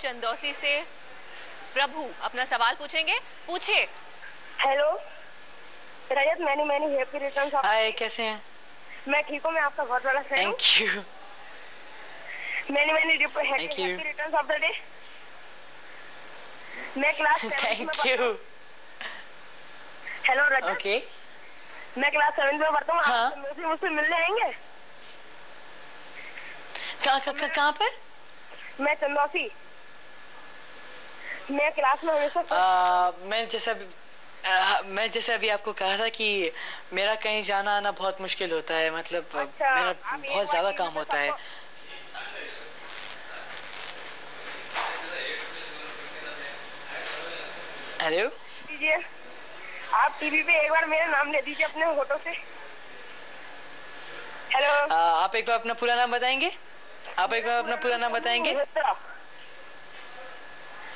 चंदौसी से प्रभु अपना सवाल पूछेंगे। पूछिए। Hello Rajat many many happy return of hi कैसे हैं? मैं ठीक हूँ मैं आपका बहुत बड़ा फ़ैन हूँ। Thank you many many happy return of the day मैं class thank you hello Rajat. Okay मैं क्लास सेवन में पढ़ता हूँ हाँ। मुझसे मिल जाएँगे? कहाँ कहाँ कहाँ पे मैं चंदौसी। मैं क्लास में हमेशा आ, मैं जैसा आ, मैं जैसे अभी आपको कहा था कि मेरा कहीं जाना आना बहुत मुश्किल होता है मतलब अच्छा, मेरा बहुत ज़्यादा काम होता है। हेलो दीजिए। आप टीवी पे एक बार मेरा नाम ले दीजिए अपने फ़ोटो से। हेलो आप एक बार अपना पूरा नाम बताएँगे? आप एक बार अपना पूरा नाम बताएँगे?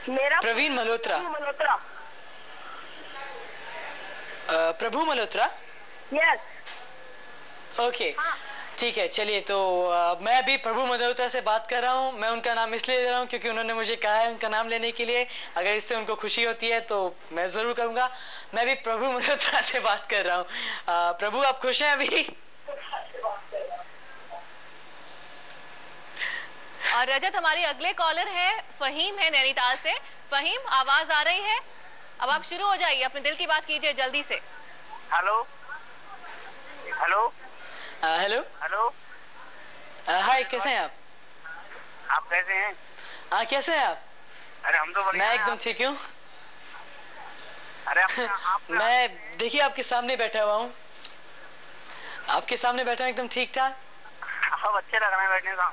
मेरा प्रवीण मल्होत्रा। मल्होत्रा। प्रभु मल्होत्रा? यस ओके ठीक है चलिए तो आ, मैं अभी प्रभु मल्होत्रा से बात कर रहा हूँ मैं उनका नाम इसलिए ले रहा हूँ क्योंकि उन्होंने मुझे कहा है उनका नाम लेने के लिए। अगर इससे उनको खुशी होती है तो मैं ज़रूर करूँगा। मैं भी प्रभु मल्होत्रा से बात कर रहा हूँ। प्रभु आप खुश हैं अभी? और रजत हमारे अगले कॉलर है फहीम है नैनीताल से। फहीम आवाज़ आ रही है? अब आप शुरू हो जाइए अपने दिल की बात कीजिए जल्दी से। Hello? Hello? Hello? Hello? Hi कैसे हैं आप? आप कैसे हैं? हाँ कैसे हैं आप? अरे हम तो मैं एकदम ठीक हूँ। अरे मैं देखिए आपके सामने बैठा हुआ हूँ। आपके सामने बैठा हूँ एकदम ठीक ठाक अच्छे लग रहे हैं बैठने का।